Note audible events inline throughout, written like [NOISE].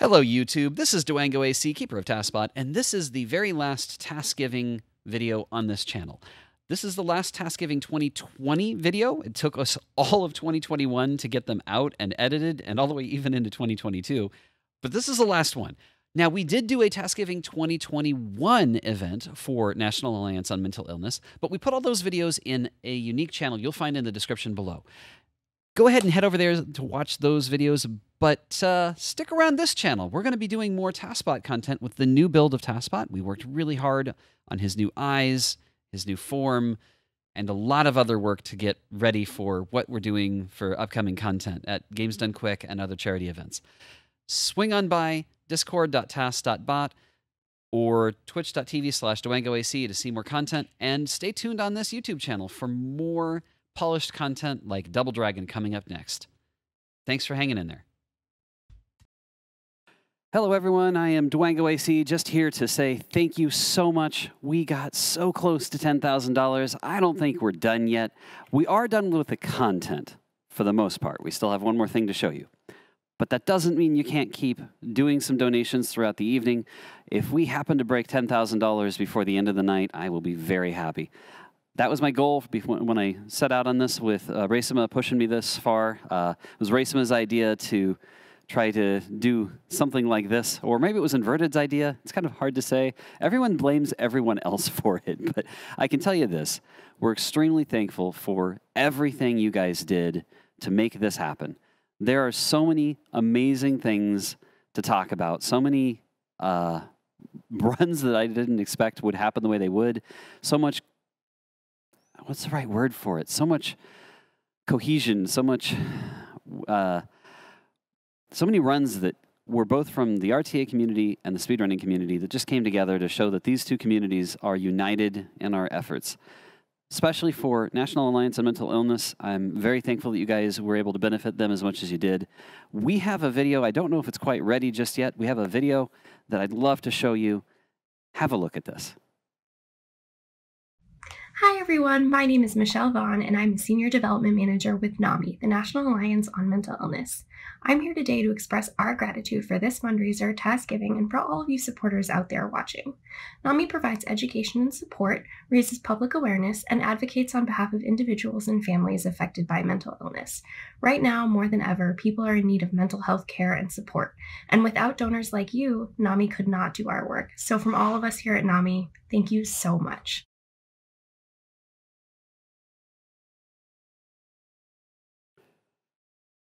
Hello, YouTube. This is dwangoAC, Keeper of TASBot, and this is the very last TASGiving video on this channel. This is the last TASGiving 2020 video. It took us all of 2021 to get them out and edited, and all the way even into 2022. But this is the last one. Now, we did do a TASGiving 2021 event for National Alliance on Mental Illness, but we put all those videos in a unique channel you'll find in the description below go ahead and head over there to watch those videos. But uh, stick around this channel. We're going to be doing more TASBot content with the new build of TASBot. We worked really hard on his new eyes, his new form, and a lot of other work to get ready for what we're doing for upcoming content at Games Done Quick and other charity events. Swing on by discord.tas.bot or twitch.tv slash dwangoac to see more content. And stay tuned on this YouTube channel for more polished content like Double Dragon coming up next. Thanks for hanging in there. Hello, everyone. I am dwangoAC, just here to say thank you so much. We got so close to $10,000. I don't think we're done yet. We are done with the content for the most part. We still have one more thing to show you. But that doesn't mean you can't keep doing some donations throughout the evening. If we happen to break $10,000 before the end of the night, I will be very happy that was my goal when I set out on this with uh, Racema pushing me this far. Uh, it was Racema's idea to try to do something like this, or maybe it was Inverted's idea. It's kind of hard to say. Everyone blames everyone else [LAUGHS] for it, but I can tell you this. We're extremely thankful for everything you guys did to make this happen. There are so many amazing things to talk about, so many uh, [LAUGHS] runs that I didn't expect would happen the way they would, so much what's the right word for it? So much cohesion, so much, uh, so many runs that were both from the RTA community and the speedrunning community that just came together to show that these two communities are united in our efforts. Especially for National Alliance on Mental Illness, I'm very thankful that you guys were able to benefit them as much as you did. We have a video, I don't know if it's quite ready just yet. We have a video that I'd love to show you. Have a look at this. Hi everyone, my name is Michelle Vaughn and I'm a Senior Development Manager with NAMI, the National Alliance on Mental Illness. I'm here today to express our gratitude for this fundraiser, TASGiving, and for all of you supporters out there watching. NAMI provides education and support, raises public awareness, and advocates on behalf of individuals and families affected by mental illness. Right now, more than ever, people are in need of mental health care and support. And without donors like you, NAMI could not do our work. So from all of us here at NAMI, thank you so much.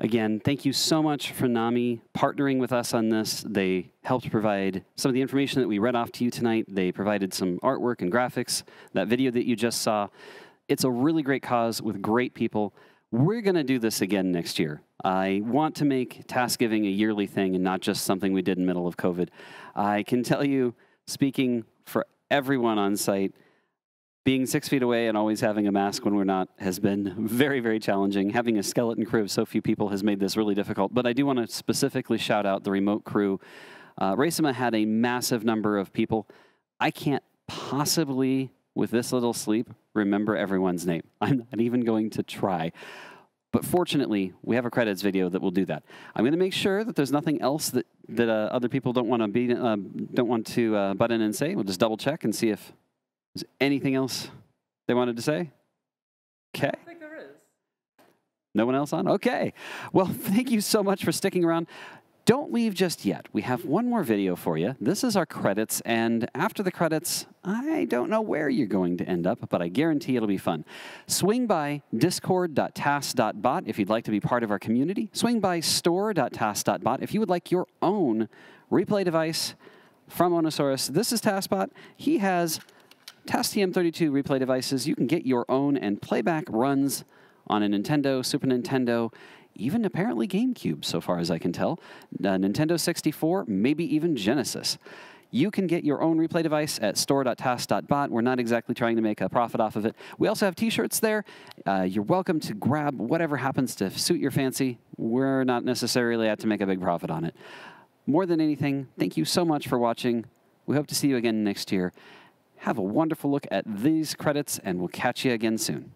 Again, thank you so much for NAMI partnering with us on this. They helped provide some of the information that we read off to you tonight. They provided some artwork and graphics, that video that you just saw. It's a really great cause with great people. We're going to do this again next year. I want to make TASGiving a yearly thing and not just something we did in the middle of COVID. I can tell you, speaking for everyone on site, being six feet away and always having a mask when we're not has been very, very challenging. Having a skeleton crew of so few people has made this really difficult. But I do want to specifically shout out the remote crew. Uh, Racema had a massive number of people. I can't possibly, with this little sleep, remember everyone's name. [LAUGHS] I'm not even going to try. But fortunately, we have a credits video that will do that. I'm going to make sure that there's nothing else that that uh, other people don't want to be uh, don't want to uh, butt in and say. We'll just double check and see if is anything else they wanted to say? Okay. I think there is. No one else on? Okay. Well, thank you so much for sticking around. Don't leave just yet. We have one more video for you. This is our credits, and after the credits, I don't know where you're going to end up, but I guarantee it'll be fun. Swing by discord.tas.bot if you'd like to be part of our community. Swing by store.tas.bot if you would like your own replay device from Ownasaurus. This is TASBot. He has TASTM32 replay devices, you can get your own and playback runs on a Nintendo, Super Nintendo, even apparently GameCube, so far as I can tell, uh, Nintendo 64, maybe even Genesis. You can get your own replay device at store.tas.bot. We're not exactly trying to make a profit off of it. We also have t-shirts there. Uh, you're welcome to grab whatever happens to suit your fancy. We're not necessarily out to make a big profit on it. More than anything, thank you so much for watching. We hope to see you again next year. Have a wonderful look at these credits, and we'll catch you again soon.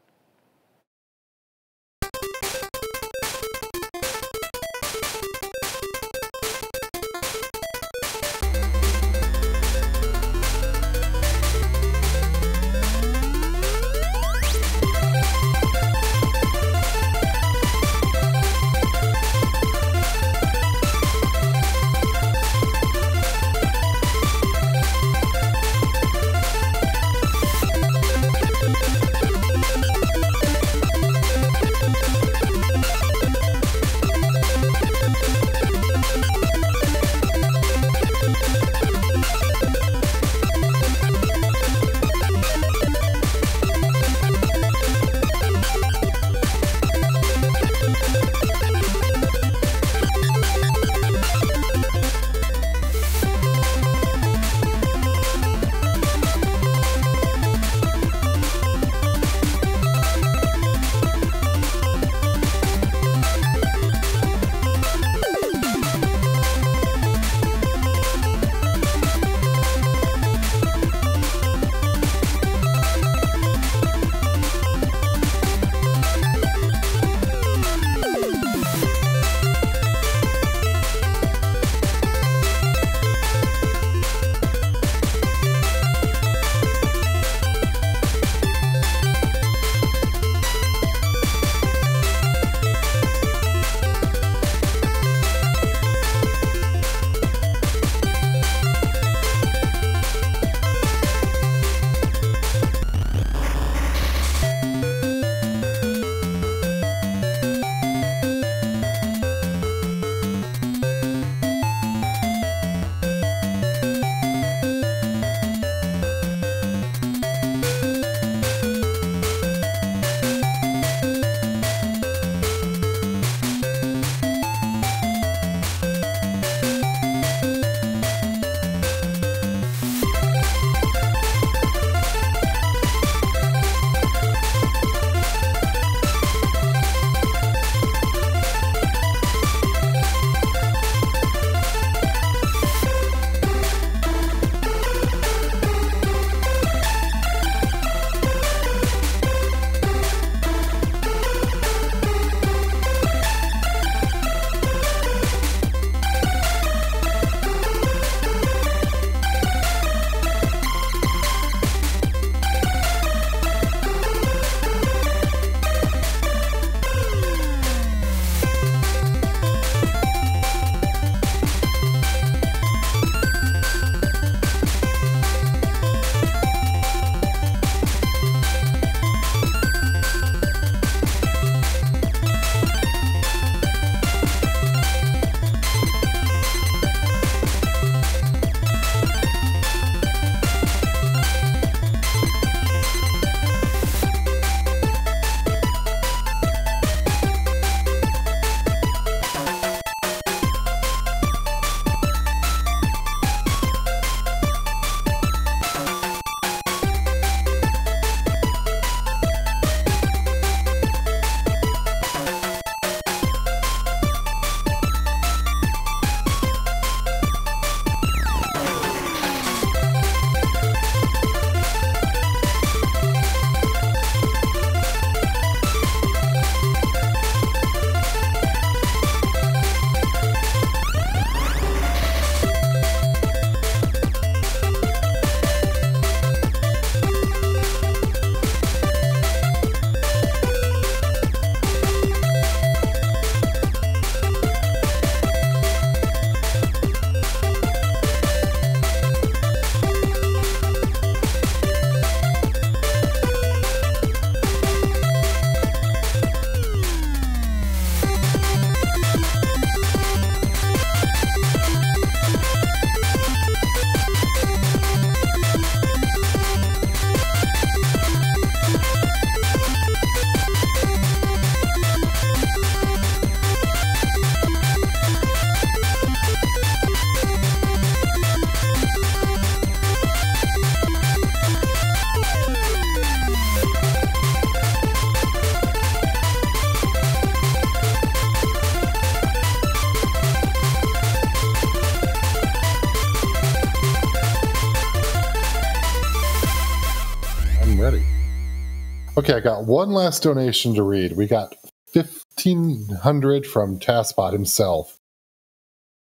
Okay, I got one last donation to read. We got 1500 from TASBot himself.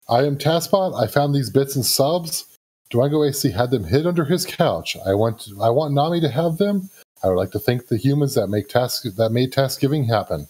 I am TASBot. I found these bits and subs. Dwango AC had them hid under his couch. I want I want NAMI to have them. I would like to thank the humans that make task that made TASGiving happen.